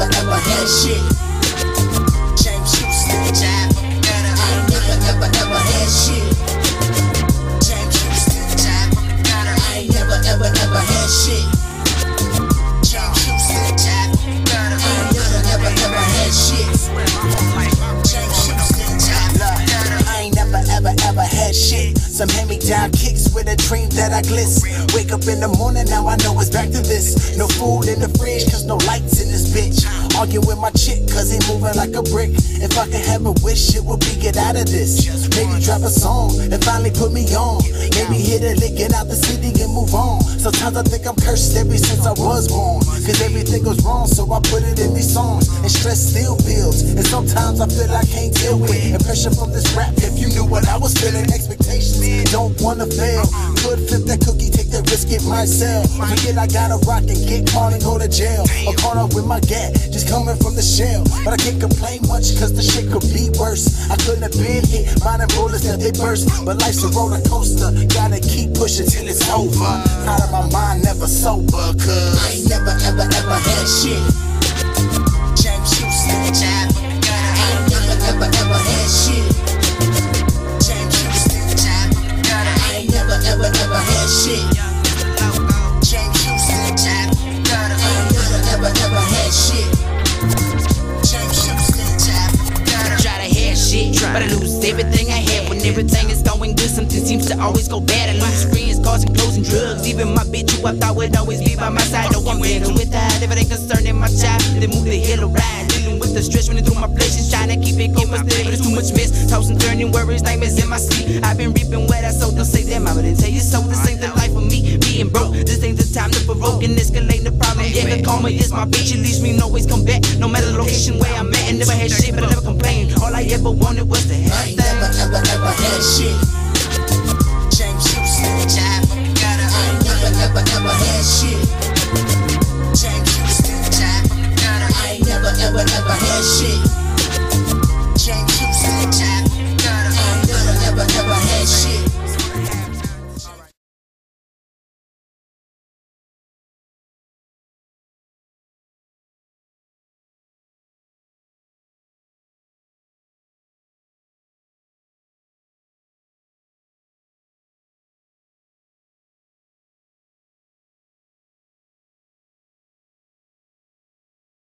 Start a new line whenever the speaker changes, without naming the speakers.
never ever had shit. James Houston, jive, gutter. I ain't never ever ever had shit. James Houston, jive, gutter. I ain't never ever ever had shit. James Houston. I ain't never ever ever had shit. James Houston. I ain't never ever ever had shit. Some hand me down kicks with a dream that I gliss. Wake up in the morning, now I know it's back to this. Arguing with my chick, cause he moving like a brick. If I could have a wish, it would be get out of this. Maybe drop a song and finally put me on. Maybe hit a lick, get out the city and move on. Sometimes I think I'm cursed ever since I was born. Cause everything goes wrong, so I put it in these songs. And stress still builds. And sometimes I feel I can't deal with it. And pressure from this rap. If you knew what I was feeling, expectations don't wanna fail. Could flip that cookie, it might. Forget I gotta rock and get caught and go to jail. Or caught up with my gat, just coming from the shell. But I can't complain much, cause the shit could be worse. I couldn't have been hit by the bullets that they burst. But life's a roller coaster, gotta keep pushing till it's over. Out of my mind, never sober, cause I ain't never ever ever had shit.
Everything I had. When everything is going good, something seems to always go bad. I lose friends, cars, and clothes and drugs. Even my bitch, who I thought would always be by my side. No, I'm better without. If it ain't concerning my child, then move the hell around. Dealing with the stress running through my blessings, trying to keep it going, but but it's too much mess. Tossing, turning, worries, nightmares in my sleep. I've been reaping what I sowed. Don't say that, mama didn't tell you so. This ain't the life of me, being broke. This ain't the time to provoke and escalate the problem. Yeah, the karma is my bitch. It leaves me no always come back, no matter the location where I'm at. And never had shit, but I never complained. All I ever wanted